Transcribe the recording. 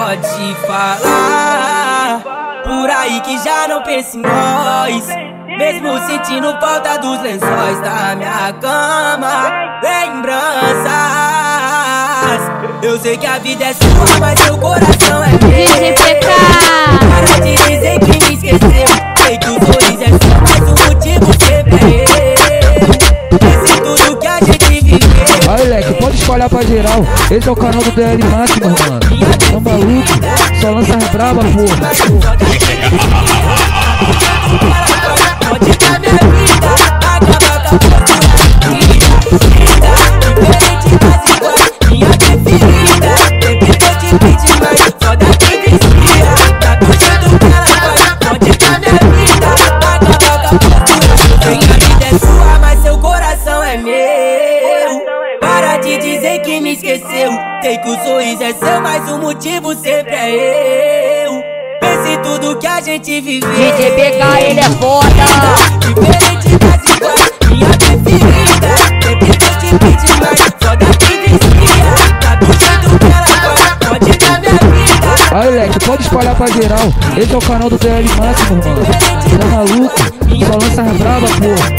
pode falar. Por aí que já não pensa em nós. Mesmo sentindo falta dos lençóis da minha cama. Lembranças. Eu sei que a vida é sua, mas seu coração é meu. Para de dizer que me esqueceu. Sei que o sorriso é só mas pode espalhar pra geral. Esse é o canal do DL Máximo, mano. Tá maluco? Só lança braba, porra. De dizer que me esqueceu Sei que o sorriso é seu, mas o motivo sempre é eu Pense em tudo que a gente viveu DJ PK, ele é foda. Diferente das iguais, minha preferida Sempre tô te pedindo mais, só daqui desvia Tá do jeito que ela faz, pode dar minha vida Aí, leque, pode espalhar pra geral. Esse é o canal do DL Máximo, mano. Tá maluco? Só lança as braba, porra.